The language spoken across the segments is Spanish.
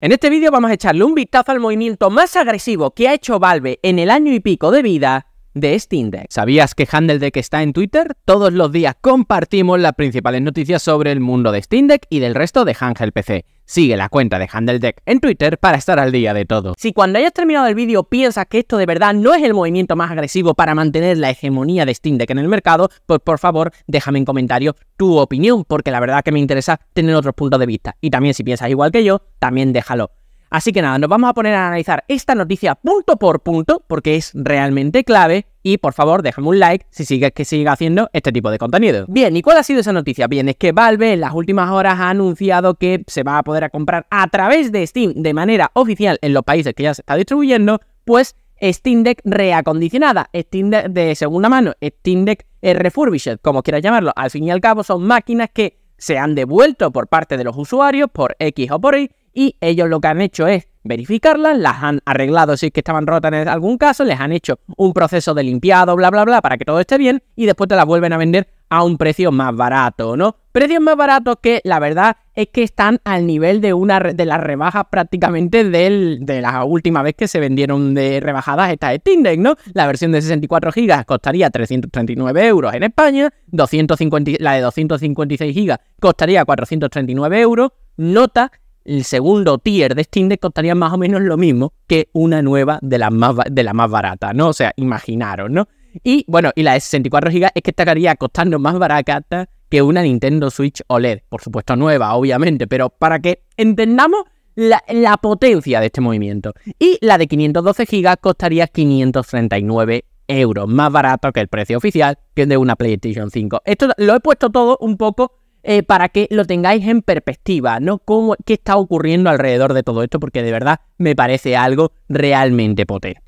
En este vídeo vamos a echarle un vistazo al movimiento más agresivo que ha hecho Valve en el año y pico de vida de Steam Deck. ¿Sabías que Handle está en Twitter? Todos los días compartimos las principales noticias sobre el mundo de Steam Deck y del resto de Handle PC. Sigue la cuenta de Handle en Twitter para estar al día de todo. Si cuando hayas terminado el vídeo piensas que esto de verdad no es el movimiento más agresivo para mantener la hegemonía de Steam Deck en el mercado, pues por favor déjame en comentario tu opinión, porque la verdad que me interesa tener otros puntos de vista. Y también si piensas igual que yo, también déjalo. Así que nada, nos vamos a poner a analizar esta noticia punto por punto, porque es realmente clave. Y por favor, déjame un like si sigues que siga haciendo este tipo de contenido. Bien, ¿y cuál ha sido esa noticia? Bien, es que Valve en las últimas horas ha anunciado que se va a poder comprar a través de Steam de manera oficial en los países que ya se está distribuyendo, pues Steam Deck reacondicionada, Steam Deck de segunda mano, Steam Deck refurbished, como quieras llamarlo. Al fin y al cabo son máquinas que se han devuelto por parte de los usuarios por X o por Y y ellos lo que han hecho es verificarlas, las han arreglado si es que estaban rotas en algún caso, les han hecho un proceso de limpiado, bla, bla, bla, para que todo esté bien y después te las vuelven a vender a un precio más barato, ¿no? Precios más baratos que la verdad es que están al nivel de una de las rebajas prácticamente del, de la última vez que se vendieron de rebajadas estas Steam Deck, ¿no? La versión de 64 GB costaría 339 euros en España, 250, la de 256 GB costaría 439 euros, nota el segundo tier de Steam Deck costaría más o menos lo mismo que una nueva de las más, de la más barata, ¿no? O sea, imaginaros, ¿no? Y bueno, y la de 64 GB es que estaría costando más barata que una Nintendo Switch OLED, por supuesto nueva, obviamente, pero para que entendamos la, la potencia de este movimiento. Y la de 512 GB costaría 539 euros, más barato que el precio oficial que de una PlayStation 5. Esto lo he puesto todo un poco eh, para que lo tengáis en perspectiva, ¿no? ¿Qué está ocurriendo alrededor de todo esto? Porque de verdad me parece algo realmente potente.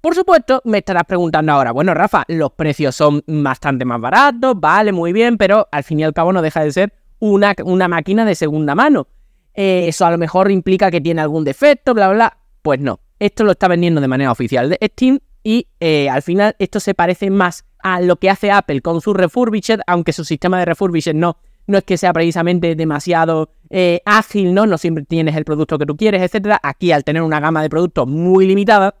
Por supuesto, me estarás preguntando ahora, bueno, Rafa, los precios son bastante más baratos, vale, muy bien, pero al fin y al cabo no deja de ser una, una máquina de segunda mano. Eh, eso a lo mejor implica que tiene algún defecto, bla, bla, bla. Pues no, esto lo está vendiendo de manera oficial de Steam y eh, al final esto se parece más a lo que hace Apple con su refurbished, aunque su sistema de refurbished no no es que sea precisamente demasiado eh, ágil, ¿no? No siempre tienes el producto que tú quieres, etcétera. Aquí, al tener una gama de productos muy limitada,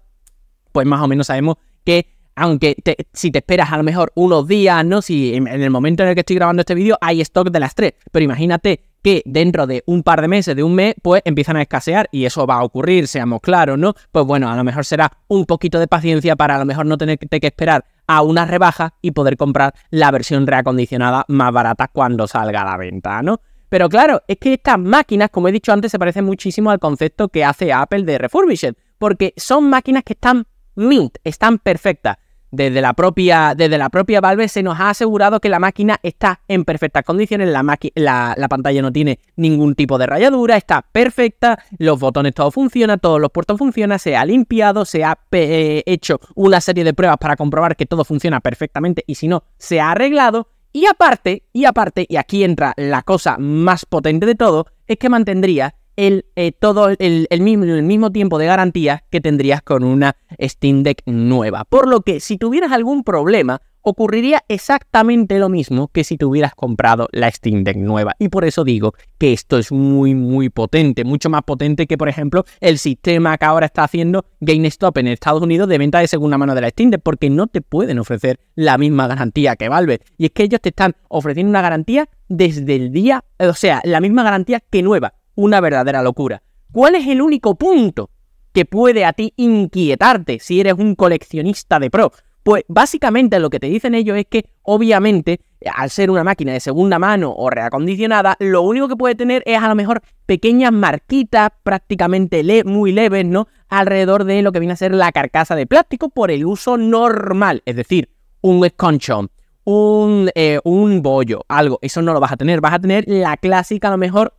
pues más o menos sabemos que aunque si te esperas a lo mejor unos días, ¿no? Si en, el momento en el que estoy grabando este vídeo hay stock de las tres, pero imagínate que dentro de un par de meses, de un mes, pues empiezan a escasear y eso va a ocurrir, seamos claros, ¿no? Pues bueno, a lo mejor será un poquito de paciencia para a lo mejor no tener que esperar a una rebaja y poder comprar la versión reacondicionada más barata cuando salga a la venta, ¿no? Pero claro, es que estas máquinas, como he dicho antes, se parecen muchísimo al concepto que hace Apple de refurbished, porque son máquinas que están mint, están perfectas desde la propia, desde la propia Valve se nos ha asegurado que la máquina está en perfectas condiciones, la, la, pantalla no tiene ningún tipo de rayadura, está perfecta, los botones todo funciona, todos los puertos funcionan, se ha limpiado, se ha eh, hecho una serie de pruebas para comprobar que todo funciona perfectamente y si no, se ha arreglado. Y aparte, y aparte, y aquí entra la cosa más potente de todo, es que mantendría el, eh, todo el, mismo, el mismo tiempo de garantía que tendrías con una Steam Deck nueva. Por lo que si tuvieras algún problema, ocurriría exactamente lo mismo que si tuvieras comprado la Steam Deck nueva. Y por eso digo que esto es muy, muy potente, mucho más potente que, por ejemplo, el sistema que ahora está haciendo GameStop en Estados Unidos de venta de segunda mano de la Steam Deck, porque no te pueden ofrecer la misma garantía que Valve. Y es que ellos te están ofreciendo una garantía desde el día, o sea, la misma garantía que nueva una verdadera locura. ¿Cuál es el único punto que puede a ti inquietarte si eres un coleccionista de pro? Pues básicamente lo que te dicen ellos es que obviamente al ser una máquina de segunda mano o reacondicionada, lo único que puede tener es a lo mejor pequeñas marquitas prácticamente muy leves, ¿no? Alrededor de lo que viene a ser la carcasa de plástico por el uso normal, es decir, un esconchón, un, eh, un bollo, algo, eso no lo vas a tener, vas a tener la clásica a lo mejor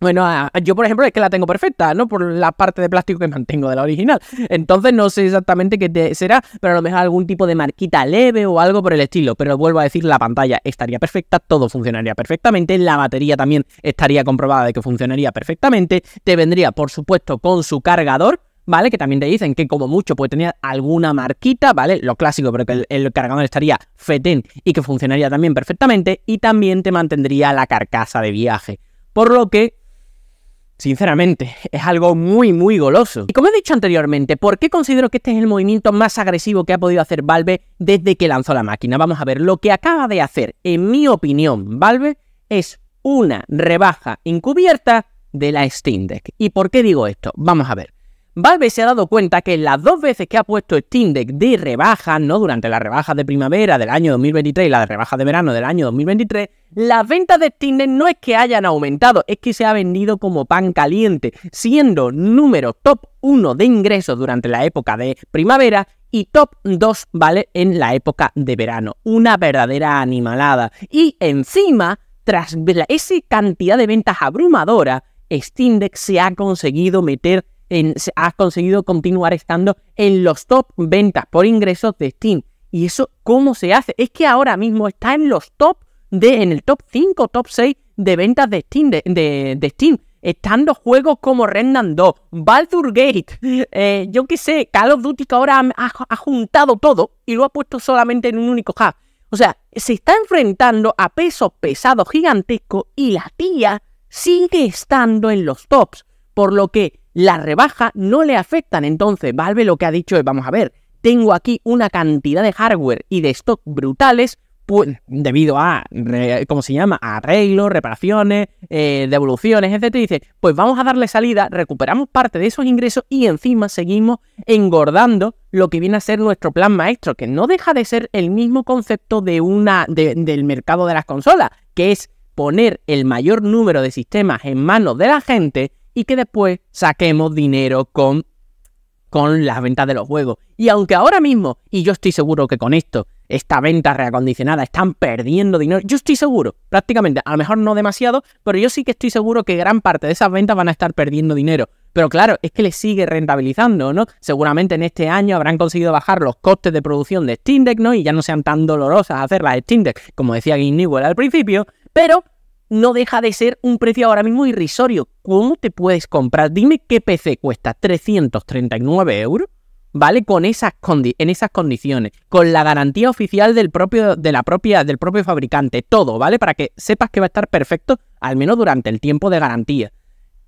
bueno, yo por ejemplo es que la tengo perfecta, ¿no? Por la parte de plástico que mantengo de la original. Entonces no sé exactamente qué será, pero a lo mejor algún tipo de marquita leve o algo por el estilo. Pero vuelvo a decir, la pantalla estaría perfecta, todo funcionaría perfectamente, la batería también estaría comprobada de que funcionaría perfectamente. Te vendría, por supuesto, con su cargador, ¿vale? Que también te dicen que como mucho puede tener alguna marquita, ¿vale? Lo clásico, pero que el, el, cargador estaría fetén y que funcionaría también perfectamente. Y también te mantendría la carcasa de viaje. Por lo que Sinceramente, es algo muy, muy goloso. Y como he dicho anteriormente, ¿por qué considero que este es el movimiento más agresivo que ha podido hacer Valve desde que lanzó la máquina? Vamos a ver, lo que acaba de hacer, en mi opinión, Valve, es una rebaja encubierta de la Steam Deck. ¿Y por qué digo esto? Vamos a ver. Valve se ha dado cuenta que las dos veces que ha puesto Steam Deck de rebaja, ¿no? Durante la rebaja de primavera del año 2023 y la de rebaja de verano del año 2023, las ventas de Steam Deck no es que hayan aumentado, es que se ha vendido como pan caliente, siendo número top 1 de ingresos durante la época de primavera y top 2, ¿vale? En la época de verano. Una verdadera animalada. Y encima, tras esa cantidad de ventas abrumadora, Steam Deck se ha conseguido meter has conseguido continuar estando en los top ventas por ingresos de Steam. ¿Y eso cómo se hace? Es que ahora mismo está en los top de, en el top 5, top 6 de ventas de Steam, de, Steam. Estando juegos como Remnant 2, Baldur Gate, eh, yo qué sé, Call of Duty que ahora ha, juntado todo y lo ha puesto solamente en un único hub. O sea, se está enfrentando a pesos pesados gigantescos y la tía sigue estando en los tops. Por lo que las rebajas no le afectan. Entonces, Valve lo que ha dicho es, vamos a ver, tengo aquí una cantidad de hardware y de stock brutales pues, debido a, ¿cómo se llama? Arreglos, reparaciones, eh, devoluciones, etc. dice, pues vamos a darle salida, recuperamos parte de esos ingresos y encima seguimos engordando lo que viene a ser nuestro plan maestro, que no deja de ser el mismo concepto de una, del mercado de las consolas, que es poner el mayor número de sistemas en manos de la gente y que después saquemos dinero con, con las ventas de los juegos. Y aunque ahora mismo, y yo estoy seguro que con esto, esta venta reacondicionada están perdiendo dinero, yo estoy seguro, prácticamente, a lo mejor no demasiado, pero yo sí que estoy seguro que gran parte de esas ventas van a estar perdiendo dinero. Pero claro, es que les sigue rentabilizando, ¿no? Seguramente en este año habrán conseguido bajar los costes de producción de Steam Deck, ¿no? Y ya no sean tan dolorosas hacer las Steam Deck, como decía Game Newell al principio, pero no deja de ser un precio ahora mismo irrisorio. ¿Cómo te puedes comprar? Dime qué PC cuesta 339 euros, ¿vale? Con esas en esas condiciones, con la garantía oficial del propio, de la propia, del propio fabricante, todo, ¿vale? Para que sepas que va a estar perfecto, al menos durante el tiempo de garantía.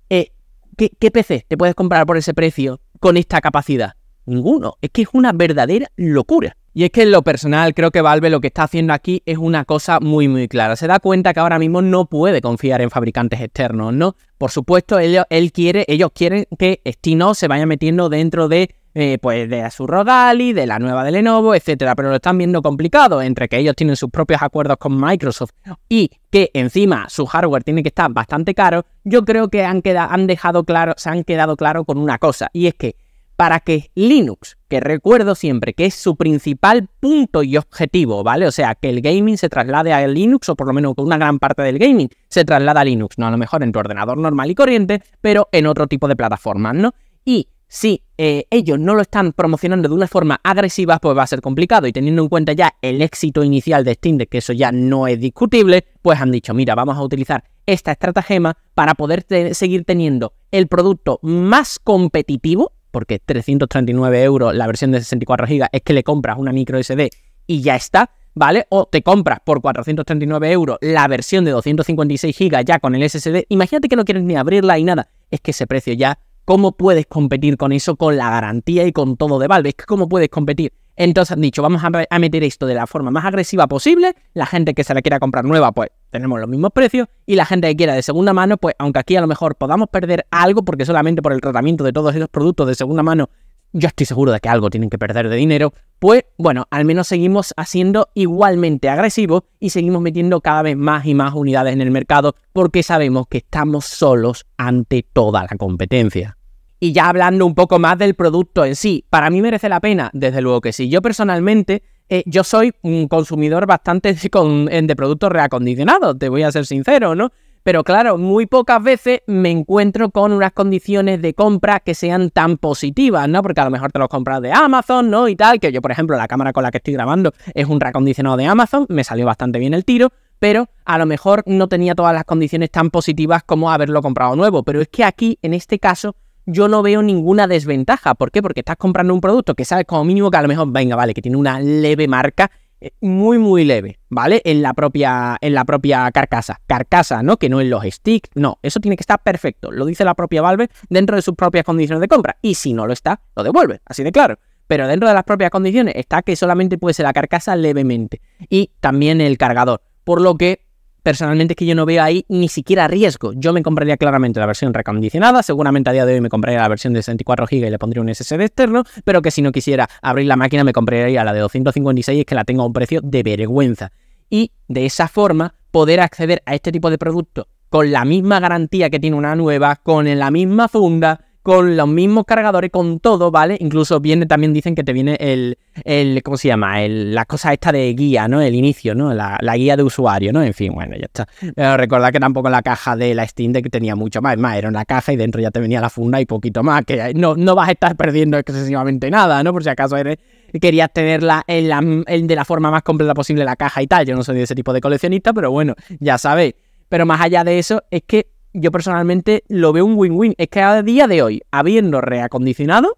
Eh, ¿qué, ¿Qué PC te puedes comprar por ese precio con esta capacidad? Ninguno. Es que es una verdadera locura. Y es que en lo personal creo que Valve lo que está haciendo aquí es una cosa muy muy clara. Se da cuenta que ahora mismo no puede confiar en fabricantes externos, ¿no? Por supuesto, ellos, él quiere, ellos quieren que Stino se vaya metiendo dentro de eh, pues de su de la nueva de Lenovo, etcétera, pero lo están viendo complicado entre que ellos tienen sus propios acuerdos con Microsoft y que encima su hardware tiene que estar bastante caro. Yo creo que han, han dejado claro, se han quedado claro con una cosa y es que para que Linux, que recuerdo siempre que es su principal punto y objetivo, ¿vale? O sea, que el gaming se traslade a Linux, o por lo menos que una gran parte del gaming se traslada a Linux, no a lo mejor en tu ordenador normal y corriente, pero en otro tipo de plataformas, ¿no? Y si eh, ellos no lo están promocionando de una forma agresiva, pues va a ser complicado. Y teniendo en cuenta ya el éxito inicial de Steam, de que eso ya no es discutible, pues han dicho, mira, vamos a utilizar esta estratagema para poder seguir teniendo el producto más competitivo, porque 339 euros la versión de 64 GB es que le compras una micro SD y ya está, ¿vale? O te compras por 439 euros la versión de 256 GB ya con el SSD. Imagínate que no quieres ni abrirla y nada. Es que ese precio ya, ¿cómo puedes competir con eso con la garantía y con todo de Valve? Es que ¿cómo puedes competir? Entonces han dicho, vamos a meter esto de la forma más agresiva posible. La gente que se la quiera comprar nueva, pues tenemos los mismos precios. Y la gente que quiera de segunda mano, pues aunque aquí a lo mejor podamos perder algo, porque solamente por el tratamiento de todos esos productos de segunda mano, yo estoy seguro de que algo tienen que perder de dinero. Pues bueno, al menos seguimos haciendo igualmente agresivos y seguimos metiendo cada vez más y más unidades en el mercado porque sabemos que estamos solos ante toda la competencia. Y ya hablando un poco más del producto en sí, para mí merece la pena, desde luego que sí. Yo personalmente, eh, yo soy un consumidor bastante de, de productos reacondicionados, te voy a ser sincero, ¿no? Pero claro, muy pocas veces me encuentro con unas condiciones de compra que sean tan positivas, ¿no? Porque a lo mejor te los compras de Amazon, ¿no? Y tal, que yo, por ejemplo, la cámara con la que estoy grabando es un reacondicionado de Amazon, me salió bastante bien el tiro, pero a lo mejor no tenía todas las condiciones tan positivas como haberlo comprado nuevo. Pero es que aquí, en este caso, yo no veo ninguna desventaja. ¿Por qué? Porque estás comprando un producto que sabes como mínimo que a lo mejor, venga, vale, que tiene una leve marca, eh, muy muy leve, ¿vale? En la propia en la propia carcasa, carcasa, ¿no? Que no en los sticks, no, eso tiene que estar perfecto, lo dice la propia Valve dentro de sus propias condiciones de compra y si no lo está, lo devuelve, así de claro. Pero dentro de las propias condiciones está que solamente puede ser la carcasa levemente y también el cargador, por lo que personalmente es que yo no veo ahí ni siquiera riesgo. Yo me compraría claramente la versión recondicionada, seguramente a día de hoy me compraría la versión de 64 GB y le pondría un SSD externo, pero que si no quisiera abrir la máquina me compraría la de 256 que la tengo a un precio de vergüenza. Y de esa forma poder acceder a este tipo de producto con la misma garantía que tiene una nueva, con la misma funda, con los mismos cargadores, con todo, ¿vale? Incluso viene, también dicen que te viene el, el ¿cómo se llama? El, la cosa esta de guía, ¿no? El inicio, ¿no? La, guía de usuario, ¿no? En fin, bueno, ya está. Pero recordad que tampoco la caja de la Steam Deck tenía mucho más, es más, era una caja y dentro ya te venía la funda y poquito más, que no, no vas a estar perdiendo excesivamente nada, ¿no? Por si acaso eres, querías tenerla en la, de la forma más completa posible la caja y tal. Yo no soy de ese tipo de coleccionista, pero bueno, ya sabéis. Pero más allá de eso, es que yo personalmente lo veo un win-win. Es que a día de hoy, habiendo reacondicionado,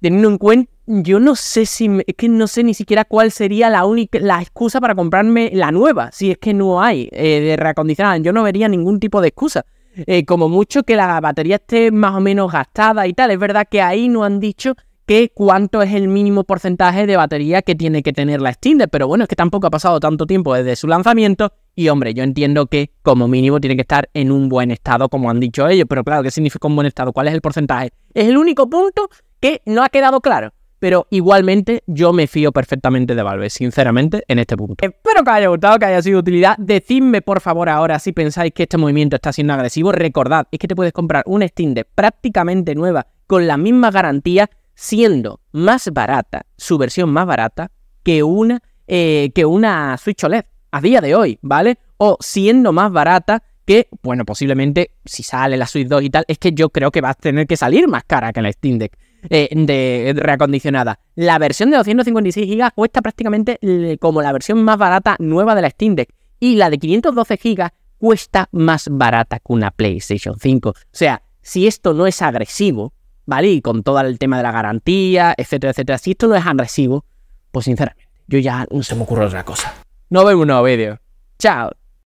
teniendo en cuenta, yo no sé si, es que no sé ni siquiera cuál sería la única, la excusa para comprarme la nueva, si es que no hay eh, de reacondicionada. Yo no vería ningún tipo de excusa. Eh, como mucho que la batería esté más o menos gastada y tal. Es verdad que ahí no han dicho que cuánto es el mínimo porcentaje de batería que tiene que tener la Steam pero bueno, es que tampoco ha pasado tanto tiempo desde su lanzamiento y hombre, yo entiendo que como mínimo tiene que estar en un buen estado, como han dicho ellos, pero claro, ¿qué significa un buen estado? ¿Cuál es el porcentaje? Es el único punto que no ha quedado claro. Pero igualmente yo me fío perfectamente de Valve, sinceramente, en este punto. Espero que os haya gustado, que haya sido de utilidad. Decidme por favor ahora si pensáis que este movimiento está siendo agresivo. Recordad, es que te puedes comprar una Steam prácticamente nueva con la misma garantía siendo más barata, su versión más barata, que una, eh, que una Switch OLED a día de hoy, ¿vale? O siendo más barata que, bueno, posiblemente si sale la Switch 2 y tal, es que yo creo que va a tener que salir más cara que la Steam Deck eh, de reacondicionada. La versión de 256 GB cuesta prácticamente como la versión más barata nueva de la Steam Deck. Y la de 512 GB cuesta más barata que una PlayStation 5. O sea, si esto no es agresivo, ¿vale? Y con todo el tema de la garantía, etcétera, etcétera. Si esto no es agresivo, pues sinceramente, yo ya no se me ocurre otra cosa. Nos vemos en un nuevo vídeo. Chao.